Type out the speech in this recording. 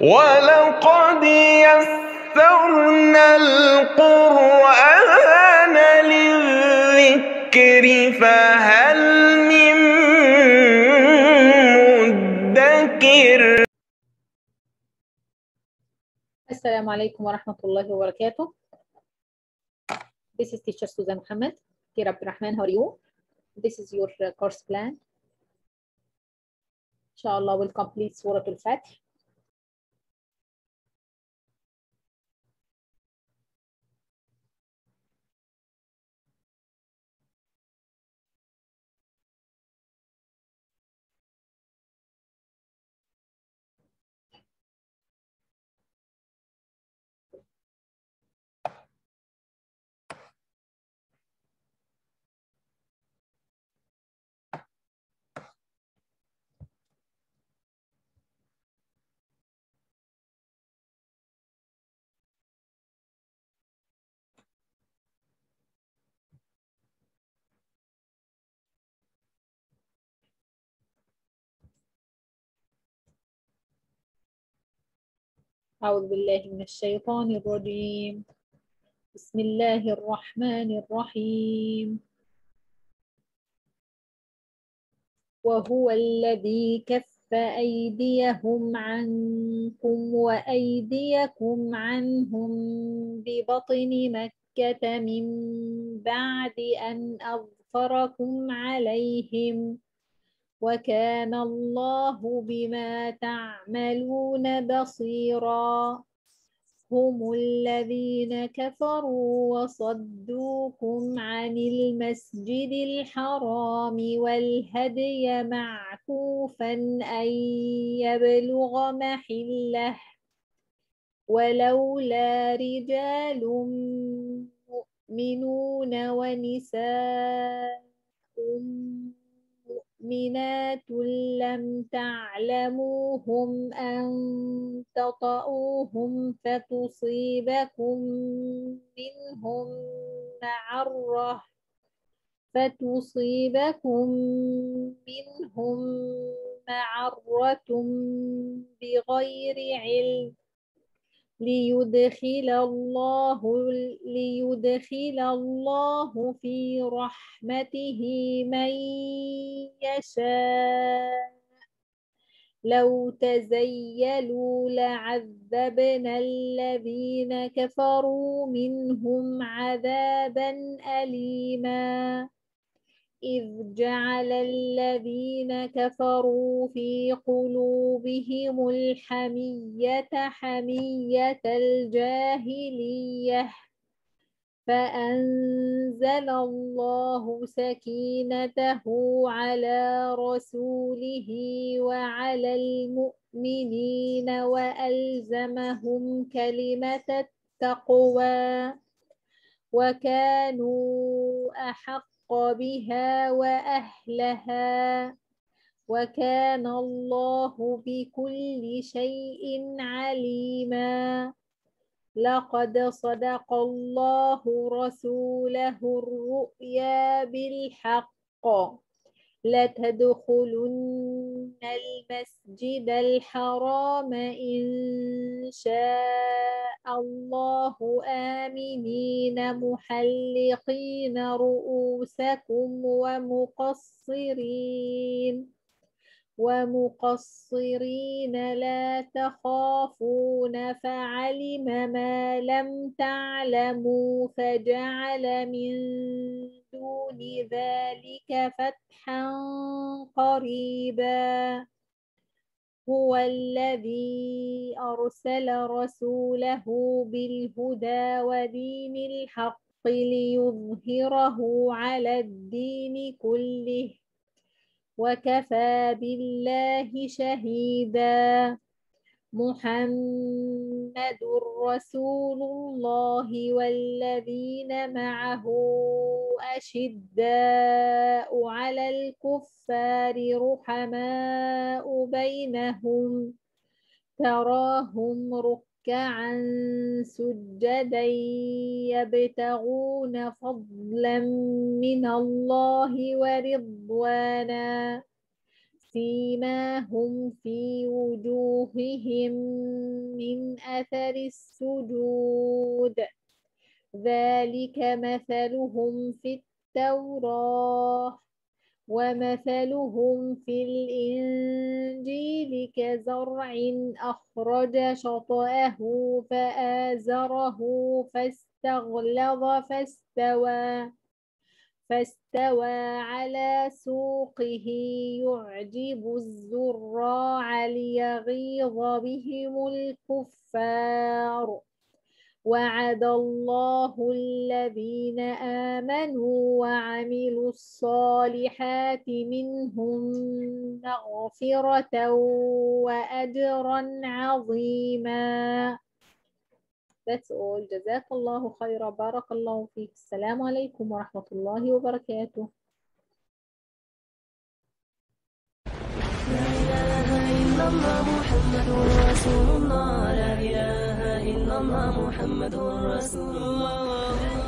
ولقد يسرنا القرآن للذكر فهل من مدكر السلام عليكم ورحمة الله وبركاته. This is teacher Susan Muhammad. Dear Abdurrahman, how are you? This is your uh, course plan. Inshallah, we'll complete Surah Al-Fatih. أعوذ بالله من الشيطان الرجيم. بسم الله الرحمن الرحيم. وهو الذي كف أيديهم عنكم وأيديكم عنهم ببطن مكة من بعد أن أظفركم عليهم. وكان الله بما تعملون بصيرا. هم الذين كفروا وصدوكم عن المسجد الحرام والهدي معكوفا أن يبلغ محله. ولولا رجال مؤمنون ونساء مؤمنات لم تعلموهم أن تطؤوهم فتصيبكم منهم معرة فتصيبكم منهم معرة بغير علم. ليدخل الله ليدخل الله في رحمته من يشاء. لو تزيلوا لعذبنا الذين كفروا منهم عذابا أليما. إذ جعل الذين كفروا في قلوبهم الحمية حمية الجاهلية فأنزل الله سكينته على رسوله وعلى المؤمنين وألزمهم كلمة التقوى وكانوا أحق بها وأهلها وكان الله بكل شيء عليما. لقد صدق الله رسوله الرؤيا بالحق. لتدخلن المسجد الحرام إن شاء الله آمنين محلقين رؤوسكم ومقصرين ومقصرين لا تخافون فعلم ما لم تعلموا فجعل من دون ذلك فتحا قريبا. هو الذي أرسل رسوله بالهدى ودين الحق ليظهره على الدين كله وكفى بالله شهيدا. محمد رسول الله والذين معه أشداء على الكفار رحماء بينهم تراهم ركعا سجدا يبتغون فضلا من الله ورضوانا. سيماهم في وجوههم من أثر السجود ذلك مثلهم في التوراة ومثلهم في الإنجيل كزرع أخرج شطأه فآزره فاستغلظ فاستوى فاستوى على سوقه يعجب الزراع ليغيظ بهم الكفار. وعد الله الذين آمنوا وعملوا الصالحات منهم مغفرة وأجرا عظيما. That's all. جزاك الله خيرا بارك الله فيك السلام عليكم ورحمة الله وبركاته محمد رسول الله لا إله إلا الله محمد رسول الله